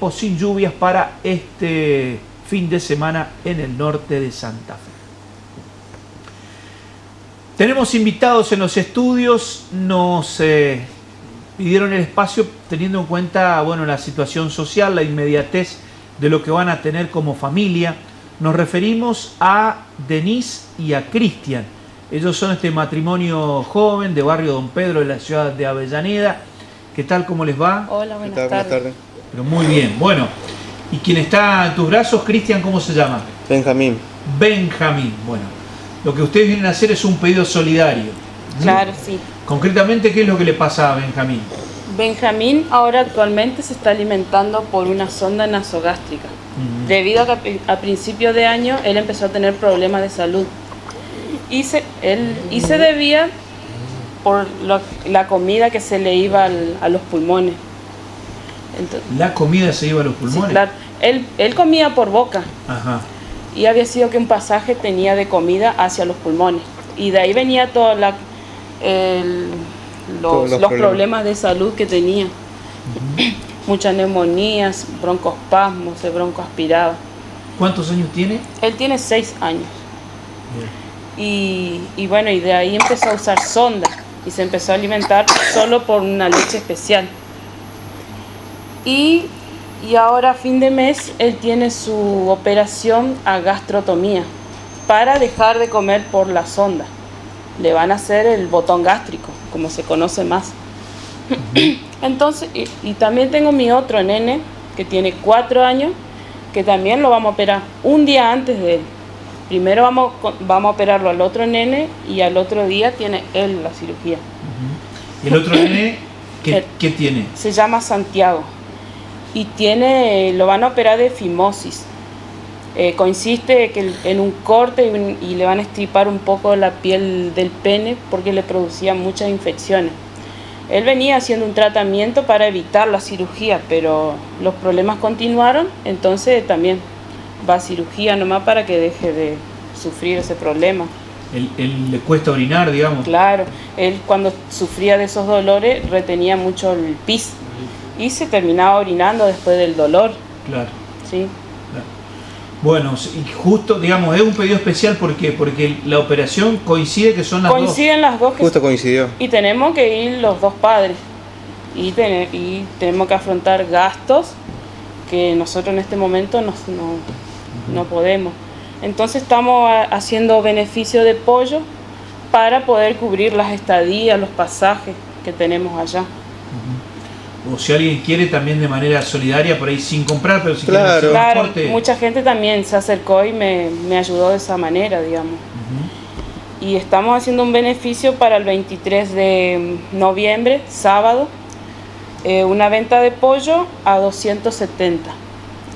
tiempo sin lluvias para este fin de semana en el norte de Santa Fe. Tenemos invitados en los estudios, nos eh, pidieron el espacio teniendo en cuenta bueno, la situación social, la inmediatez de lo que van a tener como familia. Nos referimos a Denise y a Cristian. Ellos son este matrimonio joven de barrio Don Pedro de la ciudad de Avellaneda. ¿Qué tal? ¿Cómo les va? Hola, buenas, tardes. Pero muy bien. Bueno, ¿y quien está en tus brazos, Cristian, cómo se llama? Benjamín. Benjamín. Bueno, lo que ustedes vienen a hacer es un pedido solidario. Claro, sí. Concretamente, ¿qué es lo que le pasa a Benjamín? Benjamín ahora actualmente se está alimentando por una sonda nasogástrica, debido a que a principio de año él empezó a tener problemas de salud y se, él, y se debía por la comida que se le iba a los pulmones. ¿La comida se iba a los pulmones? él, él, comía por boca y había sido que un pasaje tenía de comida hacia los pulmones y de ahí venía toda la... El, los, problemas. de salud que tenía. Muchas neumonías, broncospasmos, se broncoaspiraba. ¿Cuántos años tiene? Él tiene seis años. Y, bueno, y de ahí empezó a usar sonda y se empezó a alimentar solo por una leche especial. Y, y ahora a fin de mes él tiene su operación a gastrotomía para dejar de comer por la sonda. Le van a hacer el botón gástrico como se conoce más. Entonces, y, también tengo mi otro nene que tiene cuatro años, que también lo vamos a operar un día antes de él. Primero vamos, vamos a operarlo al otro nene y al otro día tiene él la cirugía. ¿Y el otro nene qué, qué, tiene? Se llama Santiago y tiene, lo van a operar de fimosis. Eh, consiste que en un corte y, le van a estripar un poco la piel del pene porque le producía muchas infecciones. Él venía haciendo un tratamiento para evitar la cirugía, pero los problemas continuaron, entonces también va a cirugía nomás para que deje de sufrir ese problema. Él, le cuesta orinar, digamos. Claro, él cuando sufría de esos dolores retenía mucho el pis y se terminaba orinando después del dolor. Claro. Sí. Bueno, y justo, digamos, es un pedido especial porque porque la operación coincide que son las dos. Coinciden las dos. justo coincidió. Y tenemos que ir los dos padres y, tener, y tenemos que afrontar gastos que nosotros en este momento no, no, podemos. Entonces estamos haciendo beneficio de pollo para poder cubrir las estadías, los pasajes que tenemos allá o si alguien quiere también de manera solidaria, por ahí sin comprar, pero si claro. claro, mucha gente también se acercó y me, ayudó de esa manera, digamos. Y estamos haciendo un beneficio para el 23 de noviembre, sábado, eh, una venta de pollo a 270,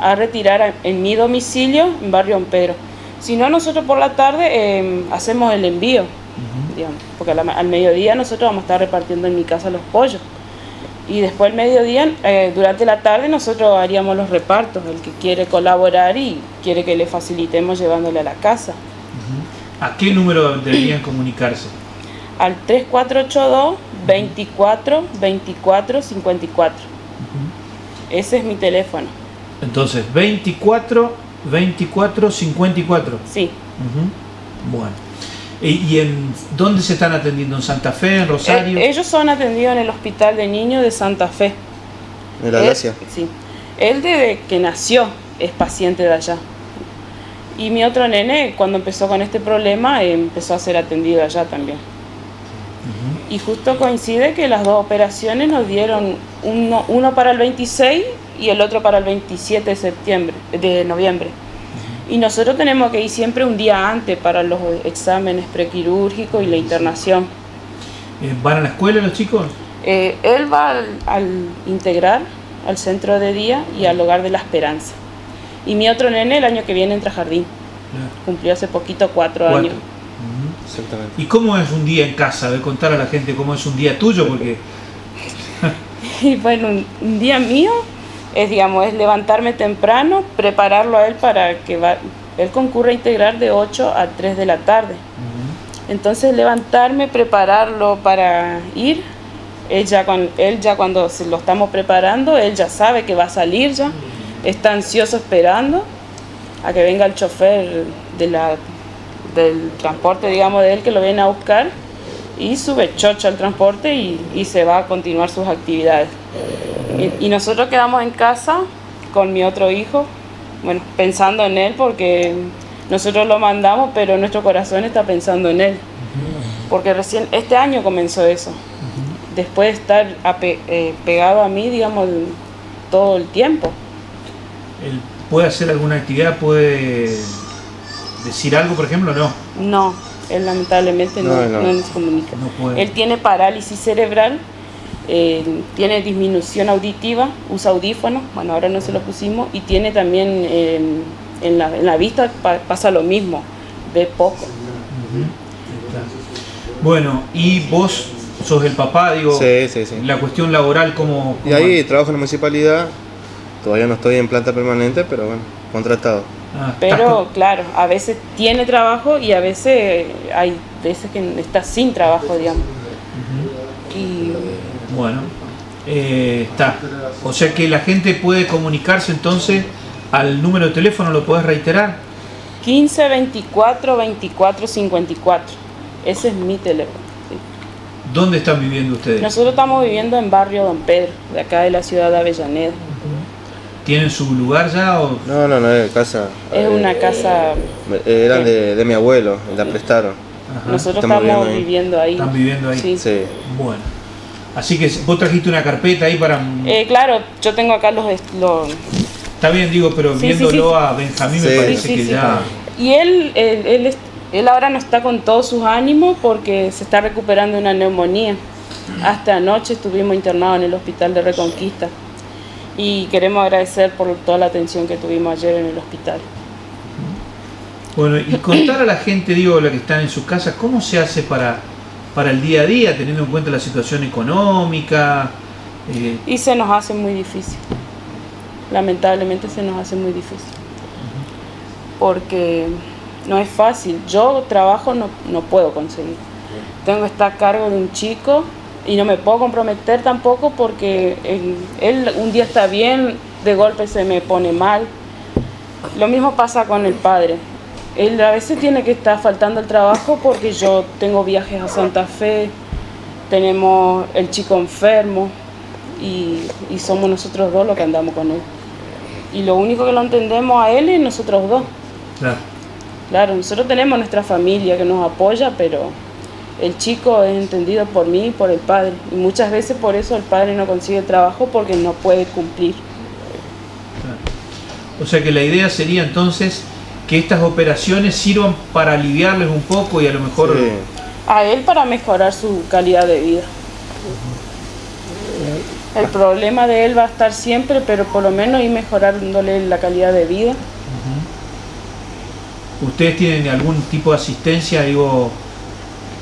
a retirar en mi domicilio en Barrio Ampero. Si no, nosotros por la tarde em, hacemos el envío, digamos, porque al mediodía nosotros vamos a estar repartiendo en mi casa los pollos y después el mediodía, eh, durante la tarde, nosotros haríamos los repartos, el que quiere colaborar y quiere que le facilitemos llevándole a la casa. ¿A qué número deberían comunicarse? Al 3482 24 24 54. Ese es mi teléfono. Entonces, 24 24 54. Sí. Bueno. ¿Y en dónde se están atendiendo? ¿En Santa Fe, en Rosario? Eh, ellos son atendidos en el Hospital de Niños de Santa Fe. ¿En la Gracia? Sí. Él desde que nació es paciente de allá. Y mi otro nene, cuando empezó con este problema, empezó a ser atendido allá también. Y justo coincide que las dos operaciones nos dieron uno, uno para el 26 y el otro para el 27 de septiembre, de noviembre. Y nosotros tenemos que ir siempre un día antes para los exámenes prequirúrgicos y la internación. Eh, ¿Van a la escuela los chicos? Eh, él va al, integrar, al centro de día y al hogar de la esperanza. Y mi otro nene el año que viene entra a jardín. Cumplió hace poquito cuatro, años. ¿Y cómo es un día en casa? De contar a la gente cómo es un día tuyo, porque... y bueno, un día mío es, digamos, es levantarme temprano, prepararlo a él para que va, él concurra a integrar de 8 a 3 de la tarde. Entonces levantarme, prepararlo para ir, Él ya, cuando, él ya cuando se lo estamos preparando, él ya sabe que va a salir ya, está ansioso esperando a que venga el chofer de la, del transporte, digamos, de él que lo viene a buscar y sube chocho al transporte y, y se va a continuar sus actividades. Y, y nosotros quedamos en casa con mi otro hijo, bueno, pensando en él porque nosotros lo mandamos, pero nuestro corazón está pensando en él. Porque recién este año comenzó eso. Después de estar ape- eh, pegado a mí, digamos, el- todo el tiempo. ¿Él puede hacer alguna actividad? ¿Puede decir algo, por ejemplo? No. No, él lamentablemente no, No, no. no nos comunica. No puede. Él tiene parálisis cerebral, eh, tiene disminución auditiva, usa audífonos, bueno, ahora no se lo pusimos, y tiene también eh, en, la, en la vista pa- pasa lo mismo, ve poco. Bueno, y vos sos el papá, digo, Sí, sí, sí. la cuestión laboral, ¿cómo, Y ahí trabajo en la municipalidad. Todavía no estoy en planta permanente, pero bueno, contratado. Ah, Pero con- claro, a veces tiene trabajo y a veces hay veces que está sin trabajo, digamos. Bueno, eh, está. O sea que la gente puede comunicarse entonces al número de teléfono, ¿lo podés reiterar? 15 24 24 54. Ese es mi teléfono. sí. ¿Dónde están viviendo ustedes? Nosotros estamos viviendo en barrio Don Pedro, de acá de la ciudad de Avellaneda. ¿Tienen su lugar ya o No, no, no es casa. Es eh, una casa, eh, Eran de, de mi abuelo, la prestaron. Ajá, nosotros estamos estamos viviendo ahí. viviendo ahí. están viviendo ahí? Sí. Sí. Bueno. Así que vos trajiste una carpeta ahí para... Eh, claro, yo tengo acá los, est- los Está bien, digo, pero Sí, viéndolo sí. a Benjamín me parece que sí. ya... Y él, él, él, ahora no está con todos sus ánimos porque se está recuperando de una neumonía. Hasta anoche estuvimos internados en el hospital de Reconquista y queremos agradecer por toda la atención que tuvimos ayer en el hospital. Bueno, y contar a la gente, digo, la que están en sus casas, ¿cómo se hace para, para el día a día, teniendo en cuenta la situación económica? Eh, Y se nos hace muy difícil. Lamentablemente se nos hace muy difícil. Porque no es fácil. Yo trabajo no, no puedo conseguir. Tengo que estar a cargo de un chico y no me puedo comprometer tampoco porque él, él un día está bien, de golpe se me pone mal. Lo mismo pasa con el padre. Él a veces tiene que estar faltando el trabajo porque yo tengo viajes a Santa Fe, tenemos el chico enfermo y, y somos nosotros dos los que andamos con él. Y lo único que lo entendemos a él es nosotros dos. claro. Claro, nosotros tenemos nuestra familia que nos apoya, pero el chico es entendido por mí y por el padre. Y muchas veces por eso el padre no consigue trabajo porque no puede cumplir. O sea que la idea sería entonces que estas operaciones sirvan para aliviarles un poco y a lo mejor... Sí. A él para mejorar su calidad de vida. El problema de él va a estar siempre, pero por lo menos ir mejorándole la calidad de vida. ¿Ustedes tienen algún tipo de asistencia, digo,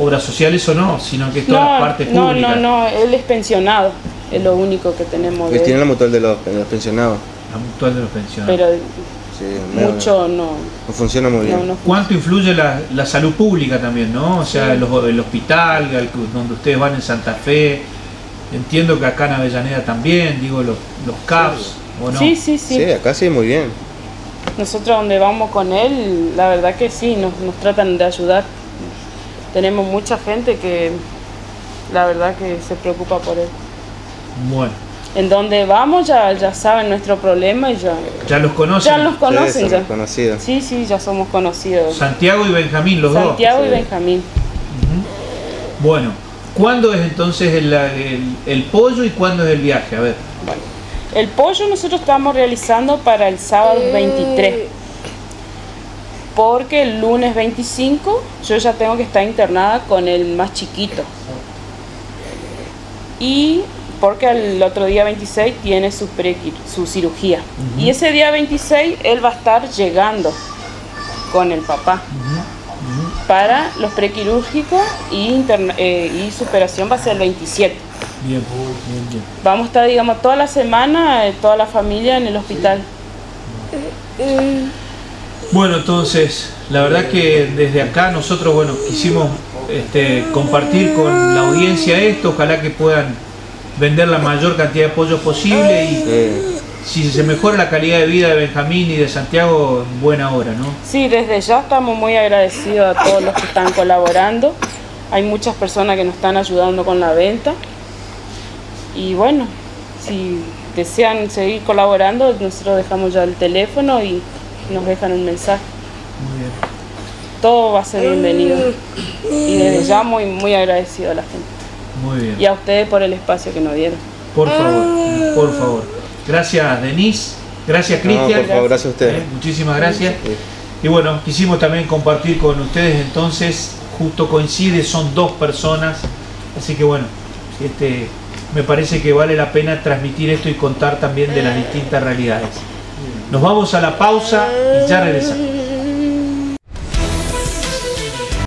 obras sociales o no? Sino que es toda la parte no, pública. no, no, él es pensionado, es lo único que tenemos de tiene la mutual de los, de los pensionados. La mutual de los pensionados. pero Sí, mucho no, No funciona muy bien. no. ¿Cuánto influye la, la salud pública también, no? O sea, Sí. los- el hospital, al que- donde ustedes van en Santa Fe. Entiendo que acá en Avellaneda también, digo, los, los CAPS, ¿o no? Sí, sí, sí, Sí, acá sí, muy bien. Nosotros donde vamos con él, la verdad que sí, nos, nos tratan de ayudar. Tenemos mucha gente que la verdad que se preocupa por él. Bueno, En donde vamos ya, ya saben nuestro problema y ya, ya los conocen. ya los conocen. sí, ya. conocidos. Sí, sí, ya somos conocidos. Santiago y Benjamín, los dos. Santiago y sí. Benjamín. Bueno, ¿cuándo es entonces el, el- el pollo y cuándo es el viaje? A ver. El pollo nosotros estamos realizando para el sábado 23. Porque el lunes 25 yo ya tengo que estar internada con el más chiquito. Y porque el otro día 26 tiene su, prequi- su cirugía. Y ese día 26 él va a estar llegando con el papá para los prequirúrgicos y, eh, y su operación va a ser el 27. Bien, bien, bien. Vamos a estar, digamos, toda la semana, eh, toda la familia en el hospital. Bueno, entonces, la verdad que desde acá nosotros, bueno, quisimos este, compartir con la audiencia esto, ojalá que puedan vender la mayor cantidad de pollos posible y Eh, si se mejora la calidad de vida de Benjamín y de Santiago, buena hora, ¿no? Sí, desde ya estamos muy agradecidos a todos los que están colaborando. Hay muchas personas que nos están ayudando con la venta. Y bueno, si desean seguir colaborando, nosotros dejamos ya el teléfono y nos dejan un mensaje. Muy bien. Todo va a ser bienvenido. Y desde ya muy, muy agradecido a la gente. Muy bien. Y a ustedes por el espacio que nos dieron. Por favor, por favor. Gracias, Denise. Gracias, no, Cristian. por favor, gracias a ustedes. Eh, Muchísimas gracias. Sí. Y bueno, quisimos también compartir con ustedes entonces, justo coincide, son dos personas, así que bueno, este, me parece que vale la pena transmitir esto y contar también de las distintas realidades. Nos vamos a la pausa y ya regresamos.